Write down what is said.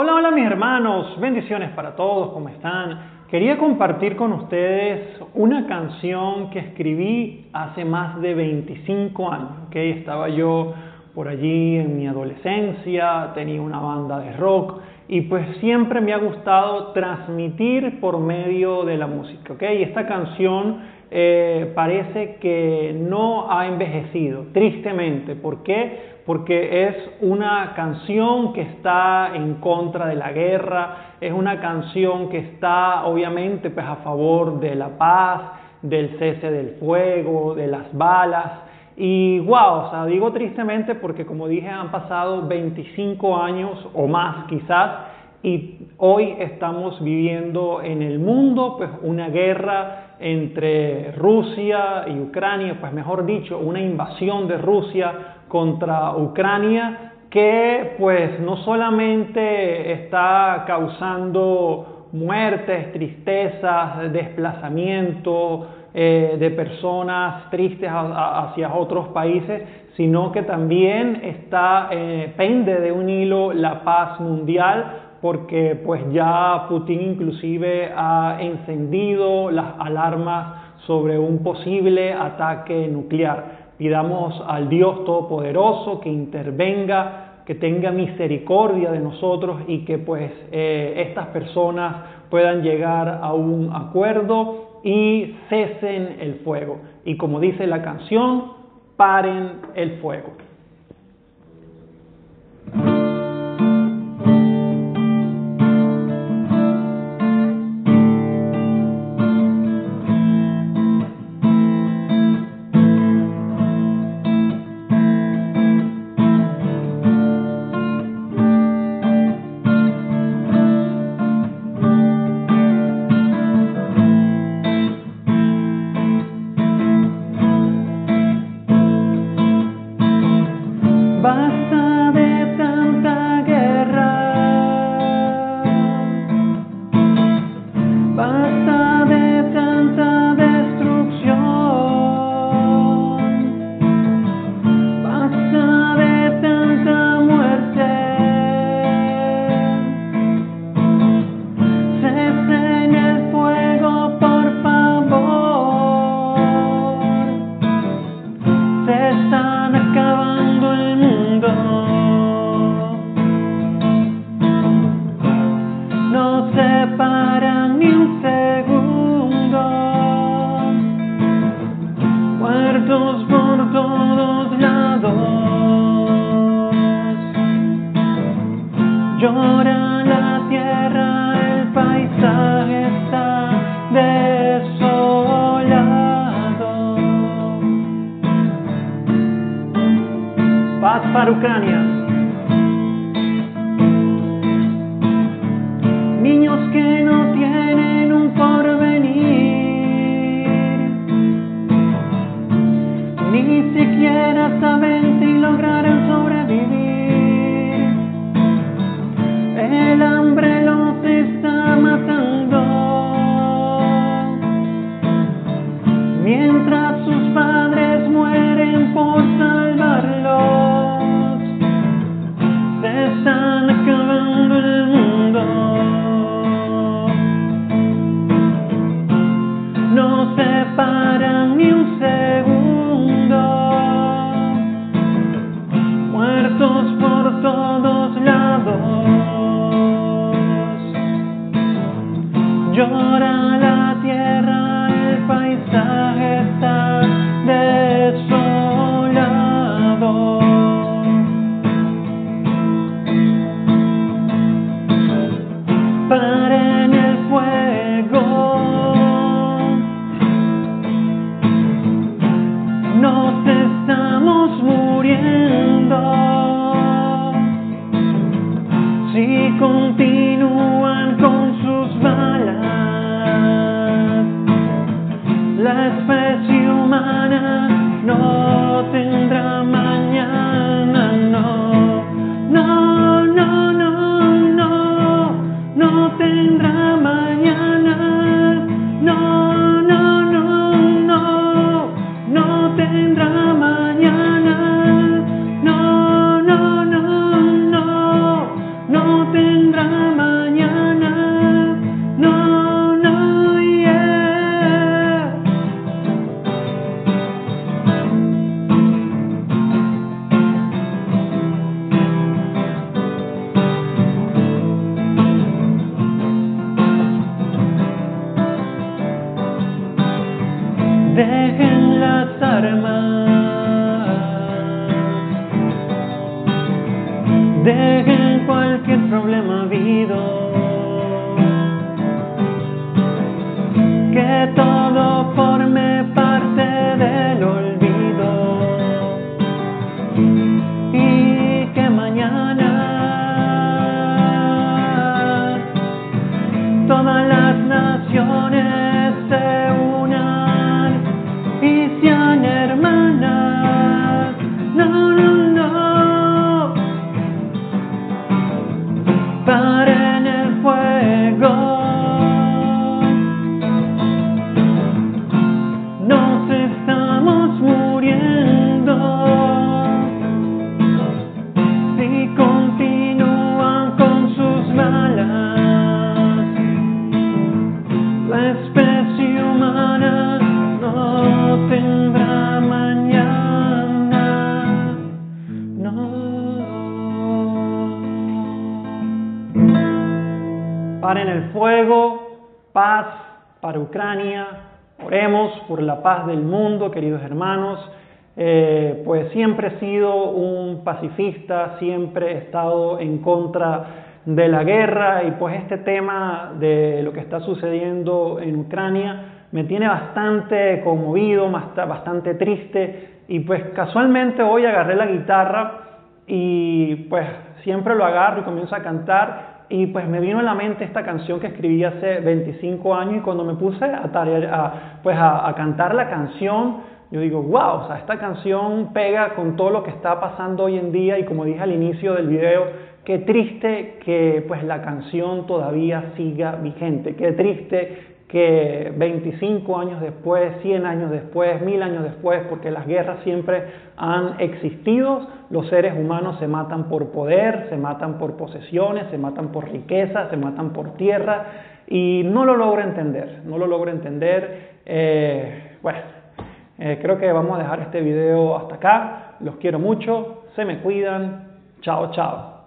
Hola, hola mis hermanos, bendiciones para todos, ¿cómo están? Quería compartir con ustedes una canción que escribí hace más de 25 años, ¿okay? Estaba yo por allí en mi adolescencia, tenía una banda de rock y pues siempre me ha gustado transmitir por medio de la música, ¿ok? Y esta canción eh, parece que no ha envejecido, tristemente. ¿Por qué? porque es una canción que está en contra de la guerra, es una canción que está obviamente pues, a favor de la paz, del cese del fuego, de las balas. Y wow, o sea, digo tristemente porque como dije han pasado 25 años o más quizás y hoy estamos viviendo en el mundo pues una guerra entre Rusia y Ucrania, pues mejor dicho, una invasión de Rusia contra Ucrania que pues no solamente está causando muertes, tristezas, desplazamiento eh, de personas tristes hacia otros países, sino que también está, eh, pende de un hilo la paz mundial porque pues ya Putin inclusive ha encendido las alarmas sobre un posible ataque nuclear. Pidamos al Dios Todopoderoso que intervenga, que tenga misericordia de nosotros y que pues eh, estas personas puedan llegar a un acuerdo y cesen el fuego. Y como dice la canción, paren el fuego. sun. Para Ucrania. Niños que no tienen un porvenir, ni siquiera saben si lograrán sobrevivir. El hambre los está matando. Mientras sus padres la especie humana no tendrá mañana, Dejen las armas. Dejen cualquier problema habido. Que todo forme parte del olvido. Y que mañana todas las naciones se Paren el fuego, paz para Ucrania. Oremos por la paz del mundo, queridos hermanos. Eh, pues siempre he sido un pacifista, siempre he estado en contra de la guerra y pues este tema de lo que está sucediendo en Ucrania me tiene bastante conmovido, bastante triste y pues casualmente hoy agarré la guitarra y pues siempre lo agarro y comienzo a cantar y pues me vino a la mente esta canción que escribí hace 25 años y cuando me puse pues a, a cantar la canción yo digo, wow, o sea, esta canción pega con todo lo que está pasando hoy en día y como dije al inicio del video, qué triste que pues la canción todavía siga vigente, qué triste que 25 años después, 100 años después, 1000 años después, porque las guerras siempre han existido, los seres humanos se matan por poder, se matan por posesiones, se matan por riqueza, se matan por tierra y no lo logro entender, no lo logro entender. Eh, bueno, eh, creo que vamos a dejar este video hasta acá. Los quiero mucho. Se me cuidan. Chao, chao.